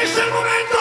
Es el momento.